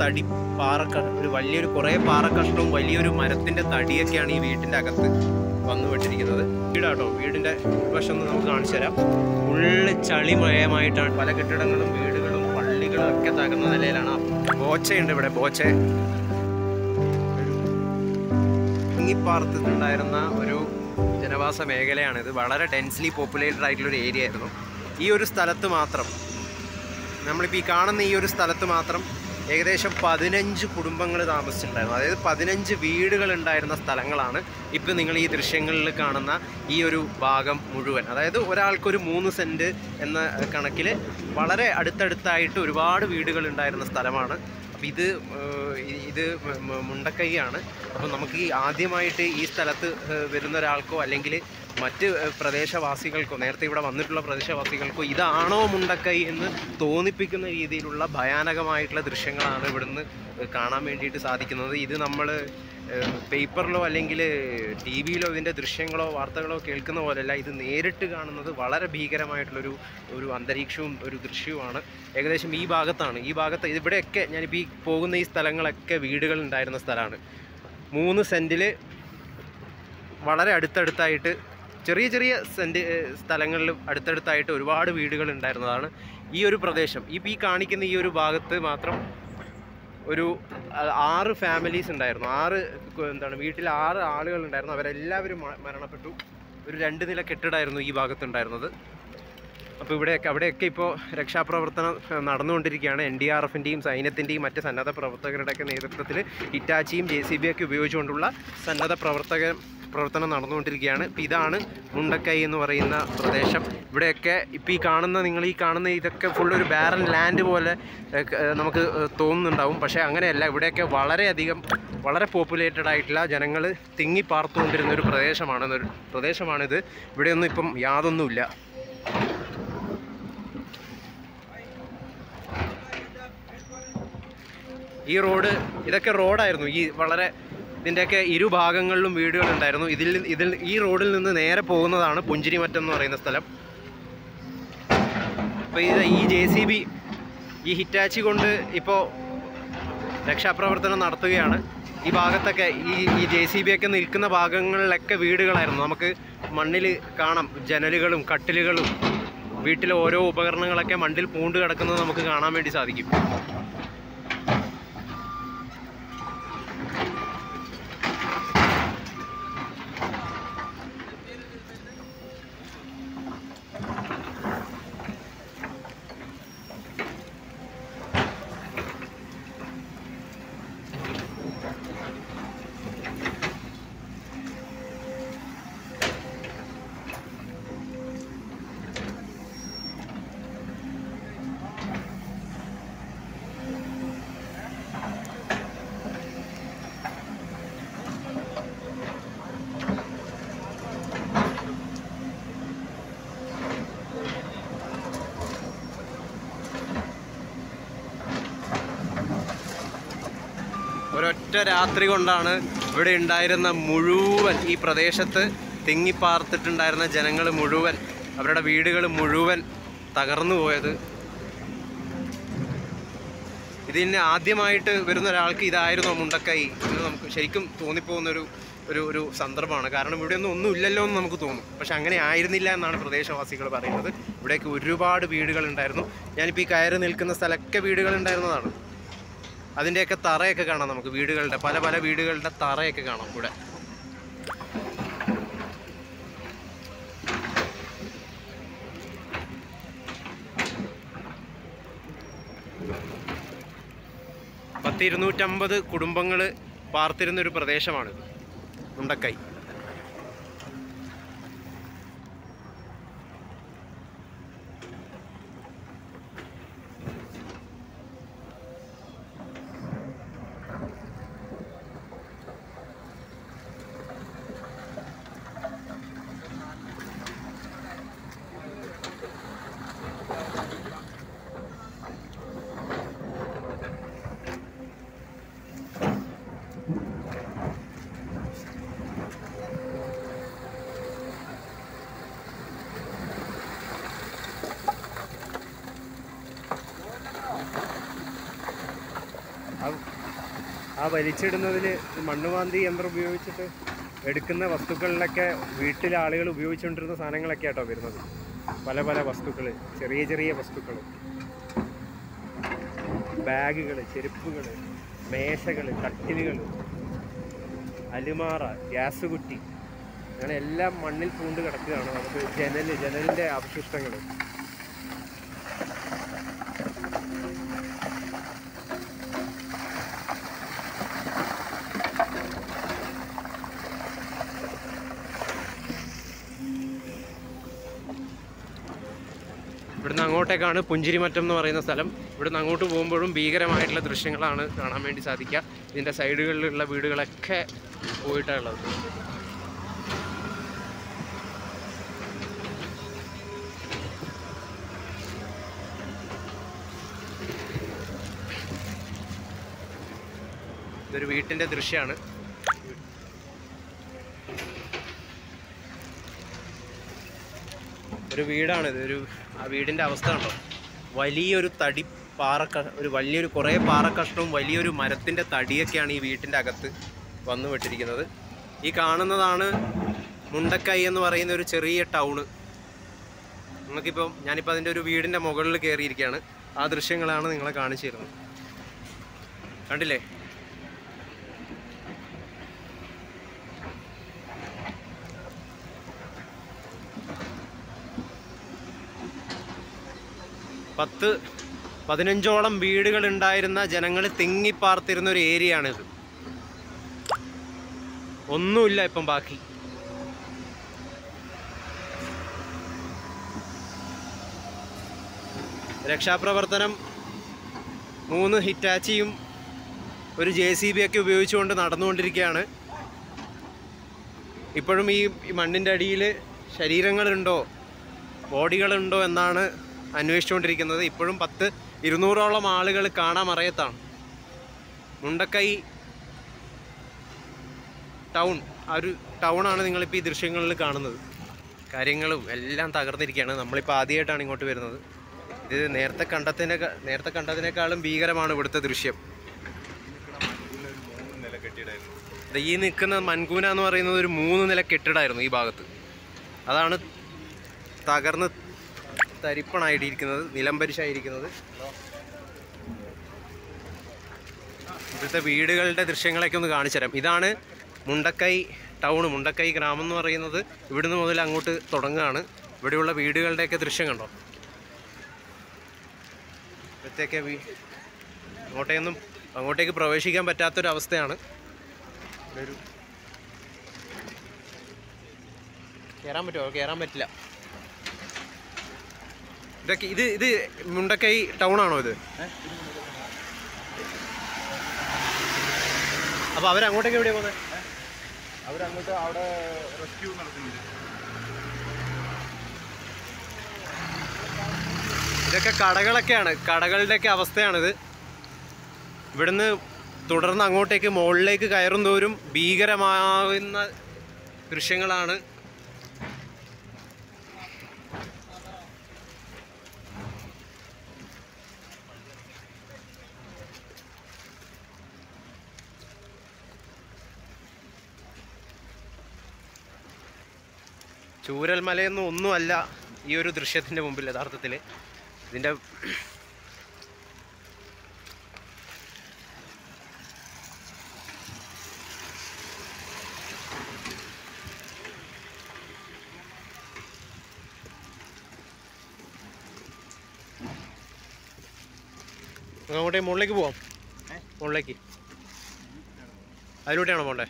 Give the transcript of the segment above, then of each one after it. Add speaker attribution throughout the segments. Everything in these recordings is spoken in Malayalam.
Speaker 1: തടി പാറ ഒരു വലിയൊരു കുറേ പാറക്കഷ്ണവും വലിയൊരു മരത്തിന്റെ തടിയൊക്കെയാണ് ഈ വീട്ടിന്റെ അകത്ത് വന്നു വിട്ടിരിക്കുന്നത് വീടാട്ടോ വീടിന്റെ വശം നമുക്ക് കാണിച്ചു തരാം. ഉള്ളി ചളിമയമായിട്ടാണ് പല കെട്ടിടങ്ങളും വീടുകളും പള്ളികളും ഒക്കെ തകർന്ന നിലയിലാണ്. ബോച്ചയുണ്ട് ഇവിടെ ബോച്ച. തിങ്ങിപ്പാർത്തിട്ടുണ്ടായിരുന്ന ഒരു ജനവാസ മേഖലയാണ് ഇത്. വളരെ ഡെൻസ്ലി പോപ്പുലേറ്റഡ് ആയിട്ടുള്ള ഒരു ഏരിയ ആയിരുന്നു. ഈ ഒരു സ്ഥലത്ത് മാത്രം നമ്മളിപ്പോൾ ഈ കാണുന്ന ഈ ഒരു സ്ഥലത്ത് മാത്രം ഏകദേശം പതിനഞ്ച് കുടുംബങ്ങൾ താമസിച്ചിട്ടുണ്ടായിരുന്നു. അതായത് പതിനഞ്ച് വീടുകൾ ഉണ്ടായിരുന്ന സ്ഥലങ്ങളാണ് ഇപ്പം നിങ്ങൾ ഈ ദൃശ്യങ്ങളിൽ കാണുന്ന ഈ ഒരു ഭാഗം മുഴുവൻ. അതായത് ഒരാൾക്കൊരു മൂന്ന് സെന്റ് എന്ന കണക്കിൽ വളരെ അടുത്തടുത്തായിട്ട് ഒരുപാട് വീടുകൾ ഉണ്ടായിരുന്ന സ്ഥലമാണ്. അപ്പോൾ ഇത് ഇത് മുണ്ടക്കൈയാണ്. അപ്പോൾ നമുക്ക് ഈ ആദ്യമായിട്ട് ഈ സ്ഥലത്ത് വരുന്ന ഒരാൾക്കോ അല്ലെങ്കിൽ മറ്റ് പ്രദേശവാസികൾക്കോ നേരത്തെ ഇവിടെ വന്നിട്ടുള്ള പ്രദേശവാസികൾക്കോ ഇതാണോ മുണ്ടക്കൈ എന്ന് തോന്നിപ്പിക്കുന്ന രീതിയിലുള്ള ഭയാനകമായിട്ടുള്ള ദൃശ്യങ്ങളാണ് ഇവിടുന്ന് കാണാൻ വേണ്ടിയിട്ട് സാധിക്കുന്നത്. ഇത് നമ്മൾ പേപ്പറിലോ അല്ലെങ്കിൽ ടി വിയിലോ ഇതിന്റെ ദൃശ്യങ്ങളോ വാർത്തകളോ കേൾക്കുന്ന പോലെയല്ല ഇത് നേരിട്ട് കാണുന്നത് വളരെ ഭീകരമായിട്ടുള്ളൊരു ഒരു അന്തരീക്ഷവും ഒരു ദൃശ്യവുമാണ്. ഏകദേശം ഈ ഭാഗത്താണ്. ഈ ഭാഗത്ത് ഇവിടെയൊക്കെ ഞാനിപ്പോൾ ഈ പോകുന്ന ഈ സ്ഥലങ്ങളൊക്കെ വീടുകൾ ഉണ്ടായിരുന്ന സ്ഥലമാണ്. മൂന്ന് സെന്റിൽ വളരെ അടുത്തടുത്തായിട്ട് ചെറിയ ചെറിയ സെന്റ് സ്ഥലങ്ങളിൽ അടുത്തടുത്തായിട്ട് ഒരുപാട് വീടുകൾ ഉണ്ടായിരുന്നതാണ് ഈ ഒരു പ്രദേശം. ഈ ഈ കാണിക്കുന്ന ഈ ഒരു ഭാഗത്ത് മാത്രം ഒരു ആറ് ഫാമിലീസ് ഉണ്ടായിരുന്നു. ആറ് എന്താണ് വീട്ടിൽ ആറ് ആളുകൾ ഉണ്ടായിരുന്നു. അവരെല്ലാവരും മരണപ്പെട്ടു. ഒരു രണ്ട് നില കെട്ടിടമായിരുന്നു ഈ ഭാഗത്തുണ്ടായിരുന്നത്. അപ്പോൾ ഇവിടെയൊക്കെ അവിടെയൊക്കെ ഇപ്പോൾ രക്ഷാപ്രവർത്തനം നടന്നുകൊണ്ടിരിക്കുകയാണ്. എൻ ഡി ആർ എഫിന്റെയും സൈന്യത്തിന്റെയും മറ്റ് സന്നദ്ധ പ്രവർത്തകരുടെയൊക്കെ നേതൃത്വത്തിൽ ഹിറ്റാച്ചിയും ജെ സി ബി ഒക്കെ ഉപയോഗിച്ചുകൊണ്ടുള്ള സന്നദ്ധ പ്രവർത്തക പ്രവർത്തനം നടന്നുകൊണ്ടിരിക്കുകയാണ്. ഇപ്പോൾ ഇതാണ് മുണ്ടക്കൈ എന്ന് പറയുന്ന പ്രദേശം. ഇവിടെയൊക്കെ ഇപ്പോൾ ഈ കാണുന്ന നിങ്ങൾ ഈ കാണുന്ന ഇതൊക്കെ ഫുൾ ഒരു ബാരൻ ലാൻഡ് പോലെ നമുക്ക് തോന്നുന്നുണ്ടാവും. പക്ഷേ അങ്ങനെയല്ല ഇവിടെയൊക്കെ വളരെയധികം വളരെ പോപ്പുലേറ്റഡ് ആയിട്ടുള്ള ജനങ്ങൾ തിങ്ങി പാർത്തുകൊണ്ടിരുന്ന ഒരു പ്രദേശമാണ് പ്രദേശമാണിത്. ഇവിടെയൊന്നും ഇപ്പം യാതൊന്നുമില്ല. ഈ റോഡ് ഇതൊക്കെ റോഡായിരുന്നു. ഈ വളരെ ഇതിന്റെയൊക്കെ ഇരുഭാഗങ്ങളിലും വീടുകളുണ്ടായിരുന്നു ഇതിൽ ഇതിൽ ഈ റോഡിൽ നിന്ന് നേരെ പോകുന്നതാണ് പുഞ്ചിരിമറ്റം എന്ന് പറയുന്ന സ്ഥലം. അപ്പോൾ ഇത് ഈ ജെ ഈ ഹിറ്റാച്ചി കൊണ്ട് ഇപ്പോൾ രക്ഷാപ്രവർത്തനം നടത്തുകയാണ്. ഈ ഭാഗത്തൊക്കെ ഈ ഈ ജെ സി ബി ഒക്കെ നിൽക്കുന്ന ഭാഗങ്ങളിലൊക്കെ വീടുകളായിരുന്നു. നമുക്ക് മണ്ണിൽ കാണാം ജനലുകളും കട്ടിലുകളും വീട്ടിലെ ഓരോ ഉപകരണങ്ങളൊക്കെ മണ്ണിൽ പൂണ്ട് കിടക്കുന്നത് നമുക്ക് കാണാൻ വേണ്ടി സാധിക്കും. ഒരൊറ്റ രാത്രി കൊണ്ടാണ് ഇവിടെ ഉണ്ടായിരുന്ന മുഴുവൻ ഈ പ്രദേശത്ത് തിങ്ങിപ്പാർത്തിട്ടുണ്ടായിരുന്ന ജനങ്ങൾ മുഴുവൻ അവരുടെ വീടുകൾ മുഴുവൻ തകർന്നു പോയത്. ഇതിന് ആദ്യമായിട്ട് വരുന്ന ഒരാൾക്ക് ഇതായിരുന്നു മുണ്ടക്കൈ എന്ന് നമുക്ക് ശരിക്കും തോന്നിപ്പോകുന്ന ഒരു ഒരു ഒരു സന്ദർഭമാണ്. കാരണം ഇവിടെയൊന്നും ഒന്നും ഇല്ലല്ലോ എന്ന് നമുക്ക് തോന്നും. പക്ഷെ അങ്ങനെ ആയിരുന്നില്ല എന്നാണ് പ്രദേശവാസികൾ പറയുന്നത്. ഇവിടേക്ക് ഒരുപാട് വീടുകൾ ഉണ്ടായിരുന്നു. ഞാനിപ്പോൾ ഈ കയറി നിൽക്കുന്ന സ്ഥലമൊക്കെ വീടുകൾ ഉണ്ടായിരുന്നതാണ്. അതിന്റെയൊക്കെ തറയൊക്കെ കാണാം നമുക്ക് വീടുകളുടെ പല പല വീടുകളുടെ തറയൊക്കെ കാണാം ഇവിടെ. പത്ത് ഇരുന്നൂറ്റമ്പത് കുടുംബങ്ങൾ പാർത്തിരുന്ന ഒരു പ്രദേശമാണിത് മുണ്ടക്കൈ. വലിച്ചിടുന്നതിൽ മണ്ണുമാന്തി യന്ത്രം ഉപയോഗിച്ചിട്ട് എടുക്കുന്ന വസ്തുക്കളിലൊക്കെ വീട്ടിലെ ആളുകൾ ഉപയോഗിച്ചുകൊണ്ടിരുന്ന സാധനങ്ങളൊക്കെ ആട്ടോ വരുന്നത്. പല പല വസ്തുക്കൾ ചെറിയ ചെറിയ വസ്തുക്കൾ ബാഗുകൾ ചെരുപ്പുകൾ മേശകൾ കട്ടിലുകൾ അലുമാറ ഗ്യാസ് കുറ്റി. അങ്ങനെ എല്ലാം മണ്ണിൽ പൂണ്ട് കിടക്കുകയാണ്. നമുക്ക് ജനൽ ജനലിന്റെ അവശിഷ്ടങ്ങൾ ഇവിടുന്ന് അങ്ങോട്ടേക്കാണ് പുഞ്ചിരിമറ്റം എന്ന് പറയുന്ന സ്ഥലം. ഇവിടുന്ന് അങ്ങോട്ട് പോകുമ്പോഴും ഭീകരമായിട്ടുള്ള ദൃശ്യങ്ങളാണ് കാണാൻ വേണ്ടി സാധിക്കുക. ഇതിന്റെ സൈഡുകളിലുള്ള വീടുകളൊക്കെ പോയിട്ടുള്ളത് ഇതൊരു വീട്ടിന്റെ ദൃശ്യമാണ് ഒരു വീടാണിത്. ഒരു വീടിന്റെ അവസ്ഥ കണ്ടോ? വലിയൊരു തടി പാറ ഒരു വലിയൊരു കുറേ പാറക്കഷ്ണവും വലിയൊരു മരത്തിന്റെ തടിയൊക്കെയാണ് ഈ വീട്ടിന്റെ അകത്ത് വന്നു വിട്ടിരിക്കുന്നത് ഈ കാണുന്നതാണ് മുണ്ടക്കൈ എന്ന് പറയുന്ന ഒരു ചെറിയ ടൗണ്. നമുക്കിപ്പം ഞാനിപ്പോൾ അതിന്റെ ഒരു വീടിന്റെ മുകളിൽ കയറിയിരിക്കുകയാണ്. ആ ദൃശ്യങ്ങളാണ് നിങ്ങളെ കാണിച്ചു തരുന്നത്. കണ്ടില്ലേ? പത്ത് പതിനഞ്ചോളം വീടുകൾ ഉണ്ടായിരുന്ന ജനങ്ങൾ തിങ്ങിപ്പാർത്തിരുന്ന ഒരു ഏരിയയാണിത്. ഒന്നുമില്ല ഇപ്പം ബാക്കി. രക്ഷാപ്രവർത്തനം മൂന്ന് ഹിറ്റാച്ചിയും ഒരു ജെ സി ബി ഒക്കെ ഉപയോഗിച്ചുകൊണ്ട് നടന്നുകൊണ്ടിരിക്കുകയാണ്. ഇപ്പോഴും ഈ മണ്ണിന്റെ അടിയിൽ ശരീരങ്ങളുണ്ടോ ബോഡികളുണ്ടോ എന്നാണ് അന്വേഷിച്ചുകൊണ്ടിരിക്കുന്നത് ഇപ്പോഴും പത്ത് ഇരുന്നൂറോളം ആളുകൾ കാണാമറയത്താണ് മുണ്ടക്കൈ ടൗൺ ആ ഒരു ടൗണാണ് നിങ്ങളിപ്പോൾ ഈ ദൃശ്യങ്ങളിൽ കാണുന്നത്. കാര്യങ്ങളും എല്ലാം തകർന്നിരിക്കുകയാണ്. നമ്മളിപ്പോൾ ആദ്യമായിട്ടാണ് ഇങ്ങോട്ട് വരുന്നത്. ഇത് നേരത്തെ കണ്ടതിനെ നേരത്തെ കണ്ടതിനേക്കാളും ഭീകരമാണ് ഇവിടുത്തെ ദൃശ്യം. ഈ നിൽക്കുന്ന മൻകൂന എന്ന് പറയുന്നത് ഒരു മൂന്ന് നില കെട്ടിടമായിരുന്നു ഈ ഭാഗത്ത്. അതാണ് തകർന്ന് തരിപ്പണായിട്ടിരിക്കുന്നത് നിലംപരിശായിരിക്കുന്നത് ഇവിടുത്തെ വീടുകളുടെ ദൃശ്യങ്ങളൊക്കെ ഒന്ന് കാണിച്ചു തരാം. ഇതാണ് മുണ്ടക്കൈ ടൗൺ മുണ്ടക്കൈ ഗ്രാമം എന്ന് പറയുന്നത്. ഇവിടുന്ന് മുതൽ അങ്ങോട്ട് തുടങ്ങുകയാണ്. ഇവിടെയുള്ള വീടുകളുടെയൊക്കെ ദൃശ്യം കണ്ടോ? ഇവിടത്തേക്ക് അങ്ങോട്ടേക്കൊന്നും അങ്ങോട്ടേക്ക് പ്രവേശിക്കാൻ പറ്റാത്തൊരവസ്ഥയാണ്. ഒരു കയറാൻ പറ്റുമോ? കയറാൻ പറ്റില്ല. ഇതൊക്കെ ഇത് ഇത് മുണ്ടക്കൈ ടൗൺ ആണോ ഇത്? അപ്പൊ അവരങ്ങോട്ടേക്ക് എവിടെയാ പോകുന്നത്
Speaker 2: അവരങ്ങോട്ട് അവിടെ റെസ്ക്യൂ നടത്തുന്നുണ്ട്.
Speaker 1: ഇതൊക്കെ കടകളൊക്കെയാണ്. കടകളുടെയൊക്കെ അവസ്ഥയാണിത്. ഇവിടുന്ന് തുടർന്ന് അങ്ങോട്ടേക്ക് മുകളിലേക്ക് കയറും തോറും ഭീകരമാവുന്ന ദൃശ്യങ്ങളാണ് ചൂരൽമലയൊന്നും ഒന്നുമല്ല ഈ ഒരു ദൃശ്യത്തിന്റെ മുമ്പിൽ യഥാർത്ഥത്തിൽ. ഇതിന്റെ അങ്ങോട്ടേ മുകളിലേക്ക് പോവാം. മുകളിലേക്ക്. അതിലൂടെയാണോ പോണ്ടേ?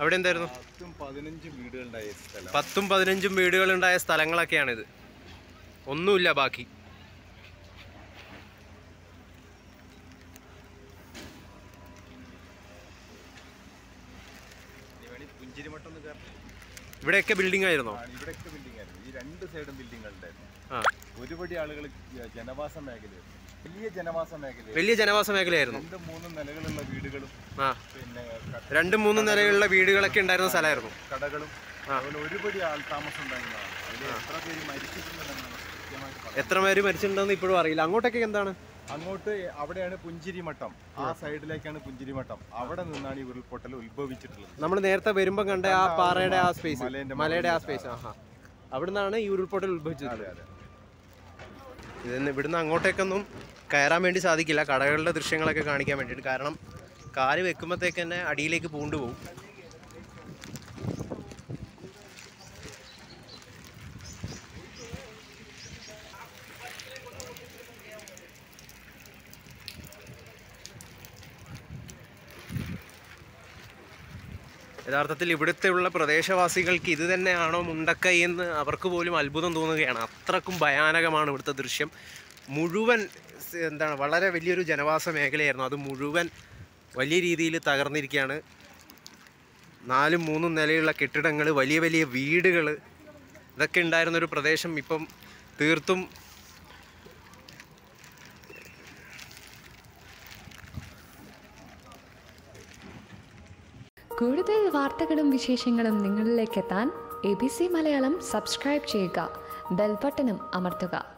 Speaker 1: അവിടെ എന്തായിരുന്നു?
Speaker 2: പത്തും പതിനഞ്ചും വീടുകളുണ്ടായ സ്ഥലം.
Speaker 1: പത്തും പതിനഞ്ചും വീടുകളുണ്ടായ സ്ഥലങ്ങളൊക്കെയാണിത്. ഒന്നുമില്ല ബാക്കി. ഇവിടെയൊക്കെ ബിൽഡിംഗ് ആയിരുന്നോ
Speaker 2: ഇവിടെയൊക്കെ ബിൽഡിംഗ് ആയിരുന്നു ഈ രണ്ട് സൈഡും ബിൽഡിംഗ് ഉണ്ടായിരുന്നു ഒരുപടി ആളുകൾ ജനവാസ മേഖലയായിരുന്നു വലിയ ജനവാസ മേഖലയായിരുന്നു.
Speaker 1: വലിയ ജനവാസ മേഖലയായിരുന്നു.
Speaker 2: രണ്ടും മൂന്നും നിലകളുള്ള വീടുകളും
Speaker 1: ആ.
Speaker 2: പിന്നെ
Speaker 1: രണ്ടും മൂന്നും നിലകളുള്ള വീടുകളൊക്കെ ഉണ്ടായിരുന്ന സ്ഥലമായിരുന്നു.
Speaker 2: കടകളും
Speaker 1: ആ.
Speaker 2: അതുപോലെ ഒരുപടി ആൾ താമസം ഉണ്ടായിരുന്നതാണ് അതിൽ എത്ര പേര് മരിച്ചിട്ടുണ്ടെന്നാണ് കൃത്യമായിട്ട്
Speaker 1: എത്ര പേര് മരിച്ചിട്ടുണ്ടെന്ന് ഇപ്പോഴും അറിയില്ല. അങ്ങോട്ടൊക്കെ എന്താണ്?
Speaker 2: അങ്ങോട്ട് അവിടെയാണ് പുഞ്ചിരിമട്ടം ആ സൈഡിലേക്കാണ് പുഞ്ചിരിമട്ടം അവിടെ നിന്നാണ് ഈ ഉരുൾപൊട്ടൽ ഉത്ഭവിച്ചിട്ടുള്ളത്.
Speaker 1: നമ്മൾ നേരത്തെ വരുമ്പോൾ കണ്ട ആ പാറയുടെ ആ സ്പേസ് മലയുടെ ആ സ്പേസ് ആഹാ. അവിടെ നിന്നാണ് ഈ ഉരുൾപൊട്ടൽ ഉത്ഭവിച്ചത്. ഇതിന്ന് ഇവിടുന്ന് അങ്ങോട്ടേക്കൊന്നും കയറാൻ വേണ്ടി സാധിക്കില്ല. കടകളുടെ ദൃശ്യങ്ങളൊക്കെ കാണിക്കാൻ വേണ്ടിയിട്ട്. കാരണം കാൽ വെക്കുമ്പോഴത്തേക്ക് തന്നെ അടിയിലേക്ക് പൂണ്ടു പോകും യഥാർത്ഥത്തിൽ ഇവിടുത്തെ ഉള്ള പ്രദേശവാസികൾക്ക് ഇത് തന്നെയാണോ മുണ്ടക്കൈ എന്ന് അവർക്ക് പോലും അത്ഭുതം തോന്നുകയാണ്. അത്രക്കും ഭയാനകമാണ് ഇവിടുത്തെ ദൃശ്യം. മുഴുവൻ എന്താണ് വളരെ വലിയൊരു ജനവാസ മേഖലയായിരുന്നു. അത് മുഴുവൻ വലിയ രീതിയിൽ തകർന്നിരിക്കുകയാണ്. നാലും മൂന്നും നിലയുള്ള കെട്ടിടങ്ങൾ വലിയ വലിയ വീടുകൾ ഇതൊക്കെ ഉണ്ടായിരുന്നൊരു പ്രദേശം ഇപ്പം തീർത്തും
Speaker 3: കൂടുതൽ വാർത്തകളും വിശേഷങ്ങളും നിങ്ങളിലേക്ക് എത്താൻ A B C Malayalam subscribe ചെയ്യുക. ബെൽബട്ടനും അമർത്തുക.